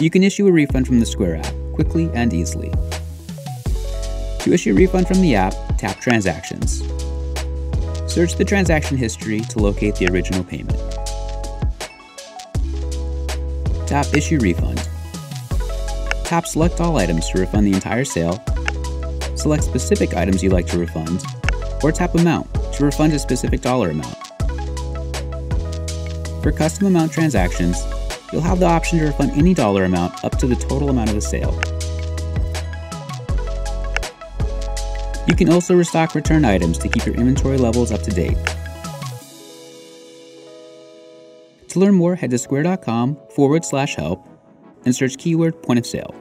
You can issue a refund from the Square app quickly and easily. To issue a refund from the app, tap Transactions. Search the transaction history to locate the original payment. Tap Issue Refund. Tap Select All items to refund the entire sale. Select specific items you'd like to refund, or tap Amount to refund a specific dollar amount. For custom amount transactions, you'll have the option to refund any dollar amount up to the total amount of the sale. You can also restock return items to keep your inventory levels up to date. To learn more, head to square.com forward slash help and search keyword point of sale.